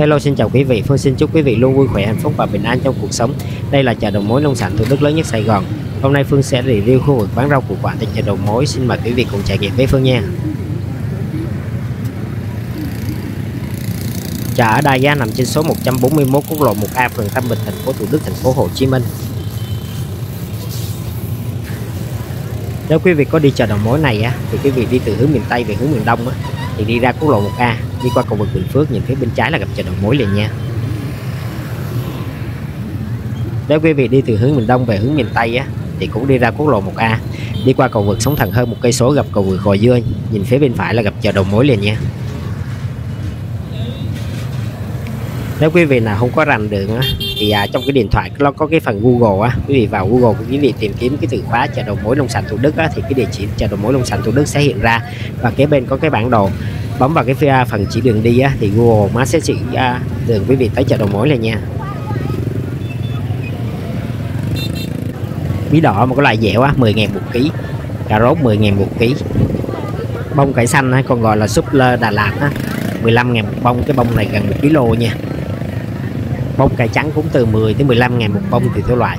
Hello xin chào quý vị, Phương xin chúc quý vị luôn vui khỏe, hạnh phúc và bình an trong cuộc sống. Đây là chợ đầu mối nông sản Thủ Đức lớn nhất Sài Gòn. Hôm nay Phương sẽ review khu vực bán rau củ quả tại chợ đầu mối. Xin mời quý vị cùng trải nghiệm với Phương nha. Chợ ở Đa Gia nằm trên số 141 quốc lộ 1A phường Tam Bình, thành phố Thủ Đức, thành phố Hồ Chí Minh. Nếu quý vị có đi chợ đầu mối này á, thì quý vị đi từ hướng miền Tây về hướng miền Đông á, thì đi ra quốc lộ 1A đi qua cầu vượt Bình Phước nhìn phía bên trái là gặp chợ đầu mối liền nha. Nếu quý vị đi từ hướng miền Đông về hướng miền Tây á thì cũng đi ra quốc lộ 1A đi qua cầu vượt sóng thần hơn một cây số gặp cầu vượt Gò Dưa nhìn phía bên phải là gặp chợ đầu mối liền nha. Nếu quý vị nào không có rành đường á, thì à, trong cái điện thoại nó có cái phần Google á quý vị vào Google quý vị tìm kiếm cái từ khóa chợ đầu mối nông sản Thủ Đức á, thì cái địa chỉ chợ đầu mối nông sản Thủ Đức sẽ hiện ra. Và kế bên có cái bản đồ bấm vào cái phía à, phần chỉ đường đi á, thì Google Maps sẽ chỉ à, đường quý vị tới chợ đầu mối này nha. Bí đỏ một cái loại dẻo á 10 ngàn một ký cà rốt 10 ngàn một ký. Bông cải xanh hay còn gọi là súp lơ Đà Lạt á 15 ngàn một bông cái bông này gần 1 kg nha bông cải trắng cũng từ 10 tới 15 ngàn một bông tùy theo loại.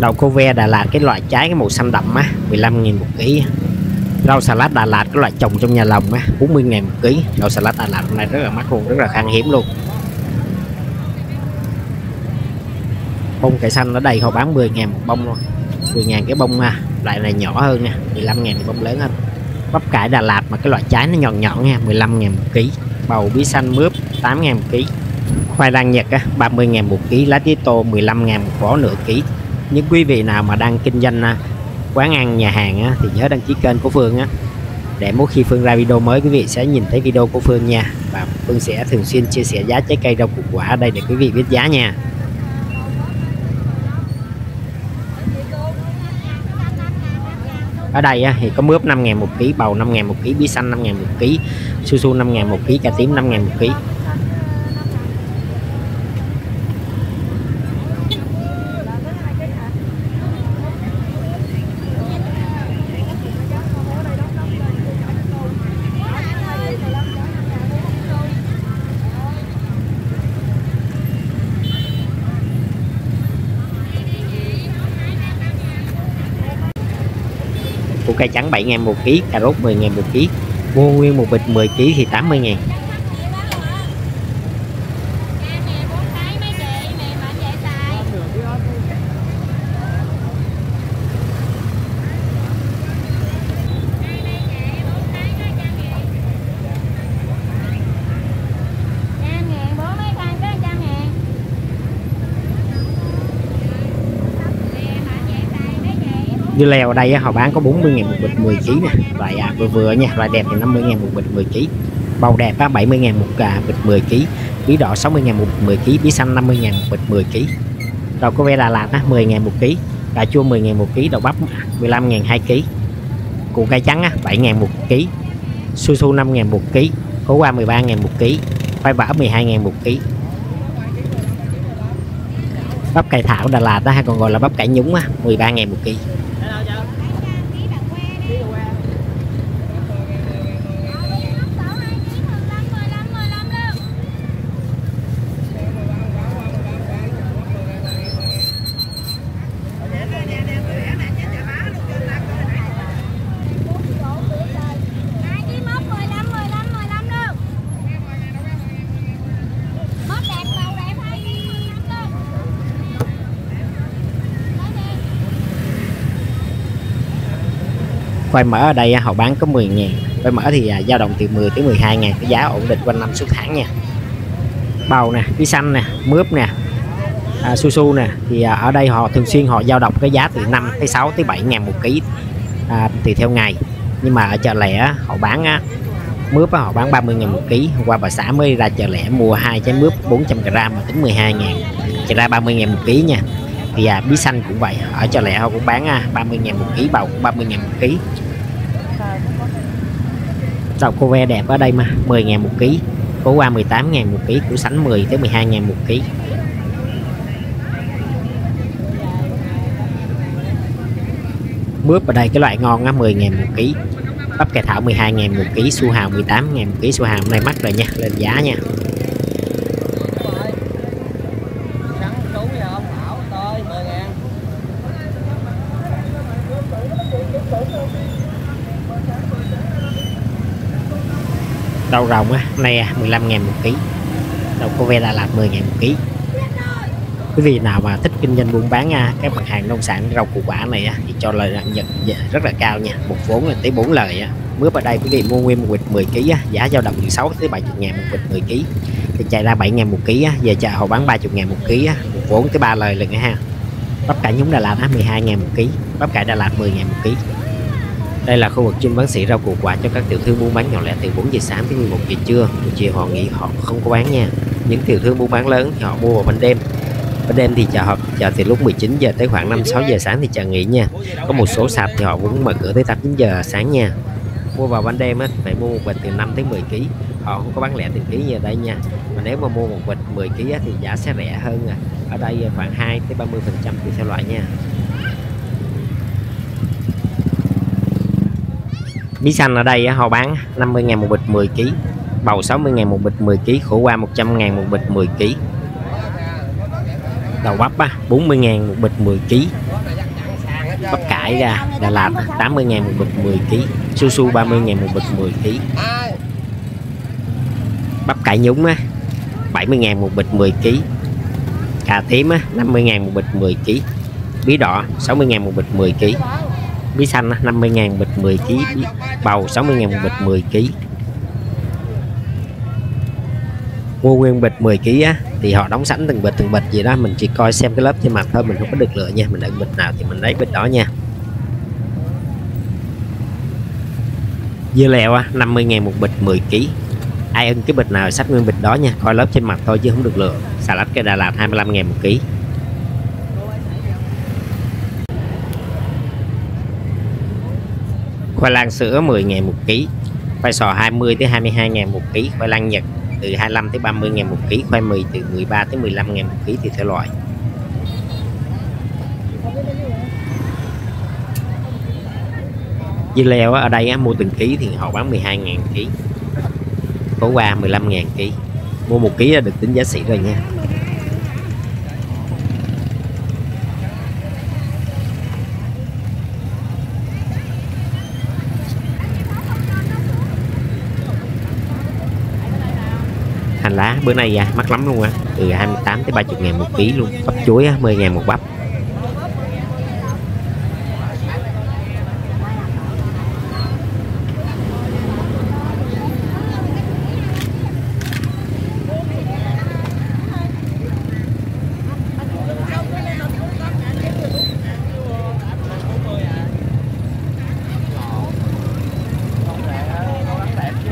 Đầu cô ve Đà Lạt cái loại trái cái màu xanh đậm á 15 ngàn một ký rau xà lách Đà Lạt cái loại trồng trong nhà lồng á 40 ngàn một ký. Rau xà lách Đà Lạt hôm nay rất là mắc luôn, rất là khan hiếm luôn. Bông cải xanh ở đây họ bán 10 ngàn một bông luôn 10 ngàn cái bông ha loại này nhỏ hơn nha. 15 ngàn bông lớn hơn. Bắp cải Đà Lạt mà cái loại trái nó nhọn nhọn nha 15 ngàn một ký. Bầu bí xanh mướp 8 ngàn một ký khoai lang Nhật á, 30 ngàn một ký lá tía tô 15 ngàn một vỏ nửa ký. Những quý vị nào mà đang kinh doanh à, quán ăn nhà hàng á, thì nhớ đăng ký kênh của Phương á. Để mỗi khi Phương ra video mới quý vị sẽ nhìn thấy video của Phương nha. Và Phương sẽ thường xuyên chia sẻ giá trái cây rau củ quả ở đây để quý vị biết giá nha. Ở đây á, thì có mướp 5 ngàn một ký bầu 5 ngàn một ký bí xanh 5 ngàn một ký su su 5 ngàn một ký cà tím 5 ngàn một ký củ cải trắng 7 ngàn một ký, cà rốt 10 ngàn một ký mua nguyên một bịch 10 ký thì 80 ngàn. Dưa leo ở đây họ bán có 40 000 một bịch 10 kg nè loại à, vừa vừa nha loại đẹp thì 50 000 một bịch 10 kg bầu đẹp á 70 000 một à, bịch 10 kg bí đỏ 60 000 một bịch 10 kg bí xanh 50 000 một bịch 10 kg đậu có ve Đà Lạt á 10 000 một kg cà chua 10 000 một kg đậu bắp 15 000 2 kg củ cải trắng á 7 000 một kg su su 5 000 một kg khổ qua 13 000 một kg khoai bả 12 000 một kg bắp cải thảo Đà Lạt đó hay còn gọi là bắp cải nhúng á 13 000 một kg khoai mỡ ở đây họ bán có 10 ngàn khoai mỡ thì à, dao động từ 10 tới 12 ngàn cái giá ổn định quanh năm suốt tháng nha. Bầu nè bí xanh nè mướp nè à, su su nè thì à, ở đây họ thường xuyên họ dao động cái giá từ 5 tới 6 tới 7 ngàn một ký à, tùy theo ngày. Nhưng mà ở chợ lẻ họ bán á, mướp á, họ bán 30 ngàn một ký hôm qua bà xã mới ra chợ lẻ mua hai trái mướp 400 gram mà tính 12 ngàn chỉ ra 30 ngàn một ký nha thì à, bí xanh cũng vậy. Ở chợ lẻ họ cũng bán à, 30.000 một ký bầu cũng 30.000 một ký. Đậu cô ve đẹp ở đây mà 10.000 một ký. Cố qua 18.000 một ký củ sánh 10 tới 12.000 một ký. Mướp ở đây cái loại ngon á 10.000 một ký. Bắp cải thảo 12.000 một ký su hào 18.000 một ký. Su hào hôm nay mắc rồi nha lên giá nha. Đầu rồng á này 15 ngàn một ký. Đầu cô ve Đà Lạt 10 ngàn một ký. Quý vị nào mà thích kinh doanh buôn bán à, các mặt hàng nông sản rau củ quả này thì cho lợi nhận rất là cao nha. Một vốn là tới 4 lời mướp ở đây quý vị mua nguyên một bịch 10 kg giá dao động từ 6 tới 70 ngàn một bịch 10 kg thì chạy ra 7 ngàn một ký về chợ họ bán 30 ngàn một ký một vốn tới 3 lời lần ha. Bắp cải nhúng Đà Lạt 12 ngàn một ký. Bắp cải Đà Lạt 10 ngàn một ký đây là khu vực chuyên bán sỉ rau củ quả cho các tiểu thương buôn bán nhỏ lẻ từ 4 giờ sáng tới 11 giờ trưa. Buổi chiều họ nghỉ họ không có bán nha. Những tiểu thương buôn bán lớn thì họ mua vào ban đêm. Ban đêm thì chợ họ chợ từ lúc 19 giờ tới khoảng 5 6 giờ sáng thì chợ nghỉ nha. Có một số sạp thì họ cũng mở cửa tới 8 9 giờ sáng nha. Mua vào ban đêm á, phải mua một bịch từ 5 tới 10 kg họ không có bán lẻ từng ký như ở đây nha. Mà nếu mà mua một bịch 10 kg thì giá sẽ rẻ hơn à. ở đây khoảng 2 tới 30% tùy theo loại nha. Bí xanh ở đây họ bán 50.000 một bịch 10 kg bầu 60.000 một bịch 10 kg khổ qua 100.000 một bịch 10 kg đầu bắp á, 40.000 một bịch 10 kg bắp cải ra Đà Lạt 80.000 một bịch 10 kg su su 30.000 một bịch 10 kg bắp cải nhúng á 70.000 một bịch 10 kg cà tím á 50.000 một bịch 10 kg bí đỏ 60.000 một bịch 10 kg bí xanh 50.000 bịch 10 kg bầu 60 ngàn một bịch 10 kg mua nguyên bịch 10 kg á, thì họ đóng sẵn từng bịch từng bịch gì đó, mình chỉ coi xem cái lớp trên mặt thôi, mình không có được lựa nha, mình ưng bịch nào thì mình lấy bịch đó nha. Dưa leo á 50.000 một bịch 10 kg ai ưng cái bịch nào sắp nguyên bịch đó nha, coi lớp trên mặt thôi chứ không được lựa. Xà lách cây Đà Lạt 25.000 một kg khoai lang sữa 10 ngàn một ký, khoai sò 20 tới 22 ngàn một ký, khoai lang Nhật từ 25 tới 30 ngàn một ký, khoai mì từ 13 tới 15 ngàn một ký thì theo loại. Dưa leo ở đây mua từng ký thì họ bán 12 ngàn ký khổ qua 15 ngàn ký. Mua một ký là được tính giá sĩ rồi nha hành lá bữa nay à, mắc lắm luôn á à. từ 28 tới 30 ngàn một ký luôn bắp chuối á, 10 ngàn một bắp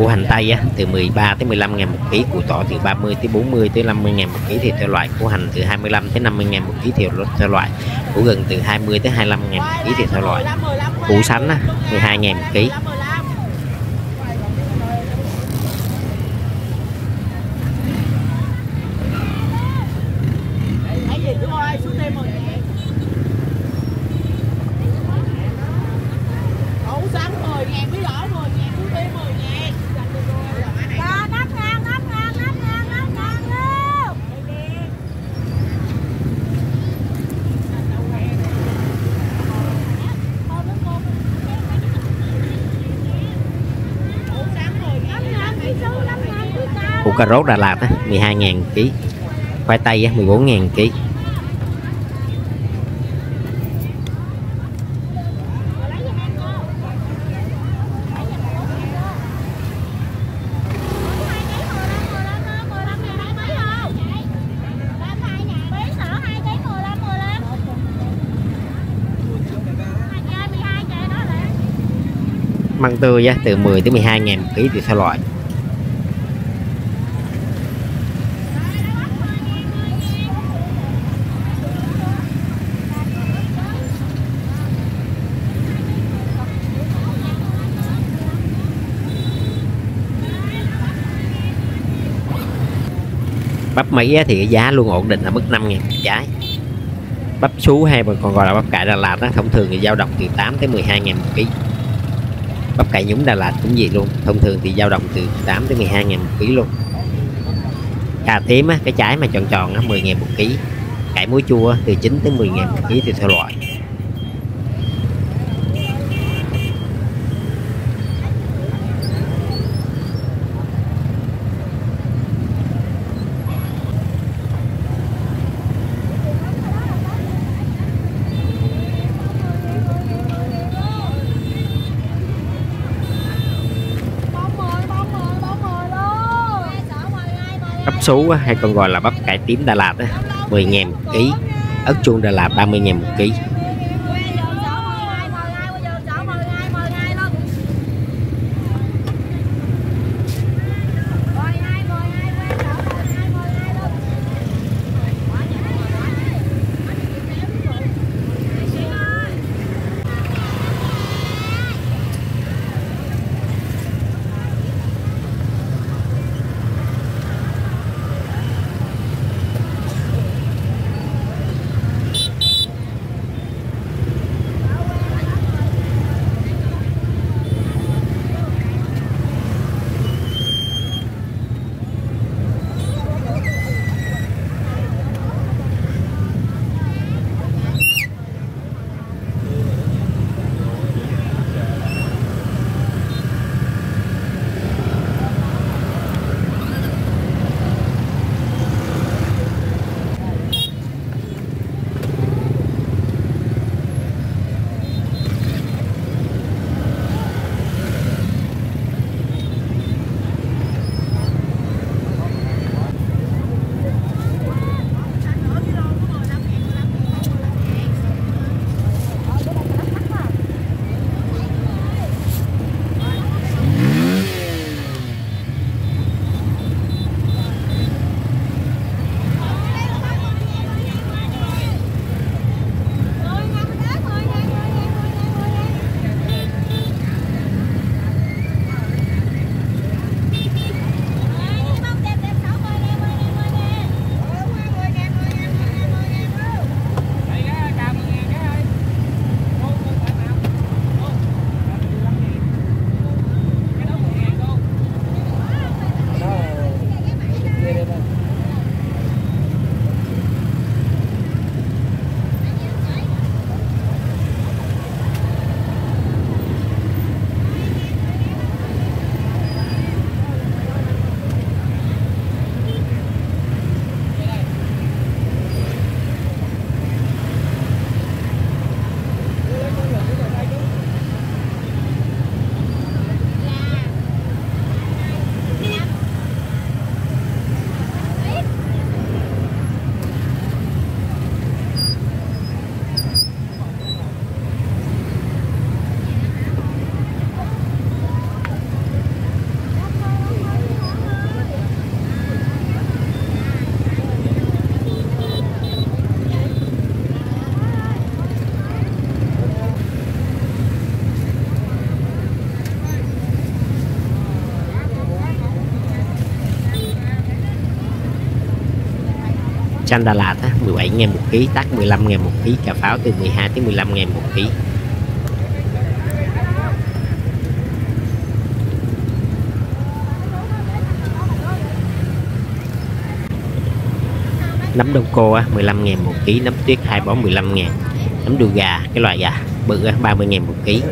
củ hành tây á, từ 13 tới 15 ngàn một ký củ tỏi từ 30 tới 40 tới 50 ngàn một ký thì theo loại củ hành từ 25 tới 50 ngàn một ký thì theo loại củ gừng từ 20 tới 25 ngàn một ký thì theo loại. Củ sắn á, 12 ngàn một ký. Củ cà rốt Đà Lạt 12.000 kg khoai tây 14.000 kg măng tươi á, từ 10 tới 12 ngàn ký tùy theo loại? Bắp Mỹ thì giá luôn ổn định ở mức 5 ngàn trái. Bắp sú hay mà còn gọi là bắp cải Đà Lạt đó, thông thường thì dao động từ 8 tới 12 ngàn một ký. Bắp cải nhúng Đà Lạt cũng vậy luôn thông thường thì dao động từ 8 tới 12 ngàn một ký luôn. Cà tím á, cái trái mà tròn tròn á, 10 ngàn một ký. Cải muối chua từ 9 tới 10 ngàn một ký thì theo loại. Bắp sú hay còn gọi là bắp cải tím Đà Lạt 10 ngàn một ký. Ớt chuông Đà Lạt 30 ngàn một ký. Chanh Đà Lạt á, 17 ngàn một ký tắc 15 ngàn một ký cà pháo từ 12 tới 15 ngàn một ký. Nấm đông cô á, 15 ngàn một ký nấm tuyết hai bó 15 ngàn nấm đùi gà cái loại gà bự á, 30 ngàn một ký.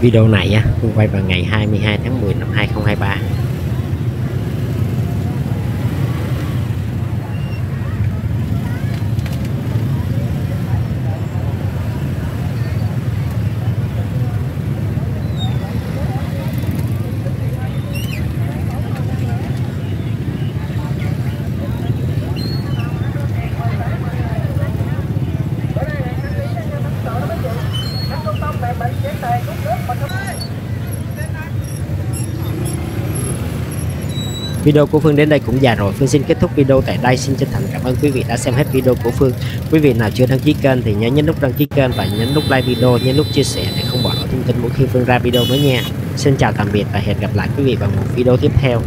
Video này á, quay vào ngày 22 tháng 10 năm 2023 Video của Phương đến đây cũng dài rồi. Phương xin kết thúc video tại đây. Xin chân thành cảm ơn quý vị đã xem hết video của Phương. Quý vị nào chưa đăng ký kênh thì nhớ nhấn nút đăng ký kênh và nhấn nút like video, nhấn nút chia sẻ để không bỏ lỡ thông tin mỗi khi Phương ra video mới nha. Xin chào tạm biệt và hẹn gặp lại quý vị vào một video tiếp theo.